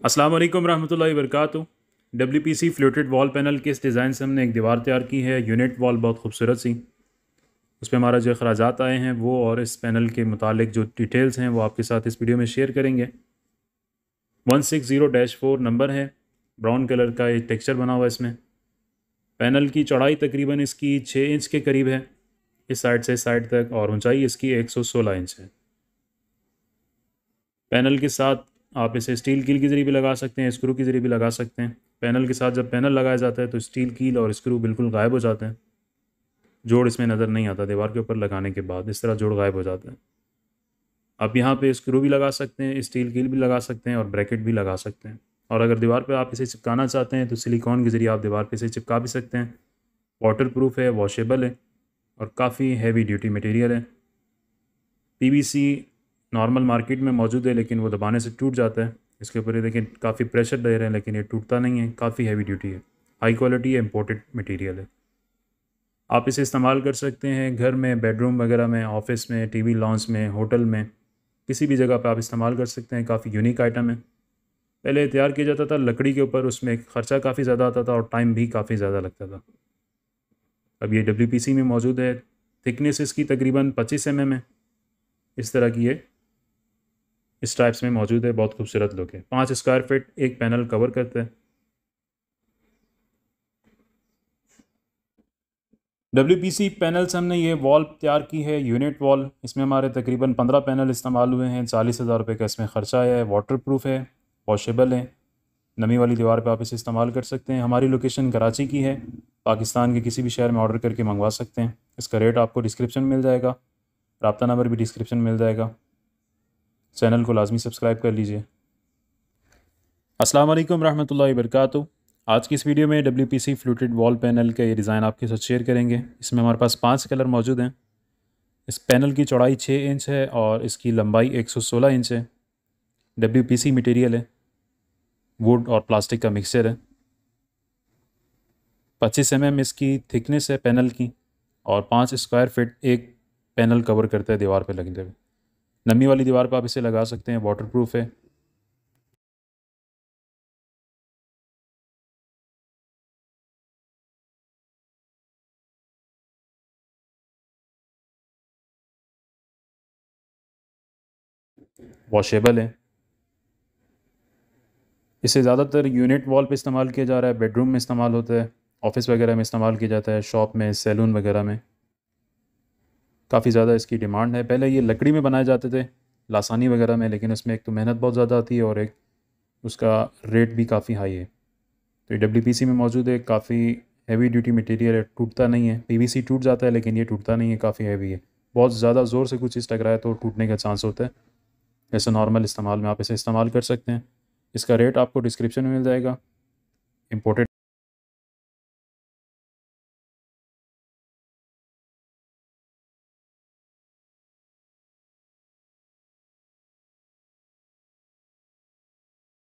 अस्सलाम वालेकुम रहमतुल्लाहि वबरकातुहू। W P C fluted wall panel के इस डिज़ाइन से हमने एक दीवार तैयार की है, यूनिट वॉल बहुत खूबसूरत सी। उस पर हमारा जो अखराज आए हैं, वो और इस पैनल के मुतालिक जो डिटेल्स हैं, वो आपके साथ इस वीडियो में शेयर करेंगे। One six zero dash four number है, ब्राउन कलर का एक टेक्सचर बना हुआ है इसमें। पैनल की चौड़ाई तकरीबन इसकी छः इंच के करीब है। इस साइड से साइड तक और ऊंचाई इसकी एक सौ सोलह इंच है। पैनल के साथ आप इसे स्टील कील के ज़रिए भी लगा सकते हैं, स्क्रू के ज़रिए भी लगा सकते हैं। पैनल के साथ जब पैनल लगाया जाता है तो स्टील कील और स्क्रू बिल्कुल गायब हो जाते हैं। जोड़ इसमें नज़र नहीं आता, दीवार के ऊपर लगाने के बाद इस तरह जोड़ गायब हो जाता है। आप यहाँ पे स्क्रू भी लगा सकते हैं, स्टील कील भी लगा सकते हैं और ब्रैकेट भी लगा सकते हैं। और अगर दीवार पर आप इसे चिपकाना चाहते हैं तो सिलिकॉन के ज़रिए आप दीवार पर इसे चिपका भी सकते हैं। वाटर प्रूफ है, वॉशेबल है और काफ़ी हैवी ड्यूटी मटेरियल है। पीवीसी नॉर्मल मार्केट में मौजूद है, लेकिन वो दबाने से टूट जाता है। इसके ऊपर ये देखें, काफ़ी प्रेशर दे रहे हैं, लेकिन ये टूटता नहीं है। काफ़ी हैवी ड्यूटी है। हाई क्वालिटी है इम्पोर्टेड मटेरियल है। आप इसे इस्तेमाल कर सकते हैं घर में बेडरूम वगैरह में ऑफ़िस में टीवी लॉन्च में होटल में। किसी भी जगह पर आप इस्तेमाल कर सकते हैं। काफ़ी यूनिक आइटम है। पहले तैयार किया जाता था लकड़ी के ऊपर, उसमें ख़र्चा काफ़ी ज़्यादा आता था और टाइम भी काफ़ी ज़्यादा लगता था। अब ये डब्ल्यूपीसी में मौजूद है। थिकनेस इसकी तकरीबन पच्चीस एम mm है। इस तरह की ये इस टाइप्स में मौजूद है, बहुत खूबसूरत लुक है। पाँच स्क्वायर फिट एक पैनल कवर करता है। डब्ल्यू पी सी पैनल से हमने ये वॉल तैयार की है यूनिट वॉल इसमें हमारे तकरीबन पंद्रह पैनल इस्तेमाल हुए हैं। चालीस हज़ार रुपये का इसमें ख़र्चा आया है। वाटर प्रूफ है वॉशेबल है। नमी वाली दीवार पे आप इसे इस्तेमाल कर सकते हैं। हमारी लोकेशन कराची की है। पाकिस्तान के किसी भी शहर में ऑर्डर करके मंगवा सकते हैं। इसका रेट आपको डिस्क्रिप्शन मिल जाएगा। रबता नंबर भी डिस्क्रिप्शन मिल जाएगा। चैनल को लाजमी सब्सक्राइब कर लीजिए। अस्सलाम वालेकुम रहमतुल्लाहि वबरकातुहू। आज की इस वीडियो में W P C fluted wall panel का ये डिज़ाइन आपके साथ शेयर करेंगे। इसमें हमारे पास पाँच कलर मौजूद हैं। इस पैनल की चौड़ाई छः इंच है और इसकी लंबाई एक सौ सोलह इंच है। डब्ल्यू पी सी मटीरियल है। वुड और प्लास्टिक का मिक्सचर है। पच्चीस एम एम इसकी थिकनेस है पैनल की और पाँच स्क्वायर फिट एक पैनल कवर करता है दीवार पर लगने हुए नमी वाली दीवार पर आप इसे लगा सकते हैं वाटर प्रूफ है। वॉशेबल है। इसे ज़्यादातर यूनिट वॉल पे इस्तेमाल किया जा रहा है बेडरूम में इस्तेमाल होता है ऑफ़िस वगैरह में इस्तेमाल किया जाता है शॉप में सैलून वगैरह में। काफ़ी ज़्यादा इसकी डिमांड है। पहले ये लकड़ी में बनाए जाते थे, लासानी वगैरह में, लेकिन उसमें एक तो मेहनत बहुत ज़्यादा आती है और एक उसका रेट भी काफ़ी हाई है। तो ये डब्ल्यूपीसी में मौजूद है, काफ़ी हैवी ड्यूटी मटेरियल है, टूटता नहीं है। पीवीसी टूट जाता है, लेकिन ये टूटता नहीं है, काफ़ी हैवी है। बहुत ज़्यादा ज़ोर से कुछ चीज़ टकराए तो टूटने का चांस होता है। जैसे नॉर्मल इस्तेमाल में आप इसे इस्तेमाल कर सकते हैं। इसका रेट आपको डिस्क्रिप्शन में मिल जाएगा। इम्पोर्टेड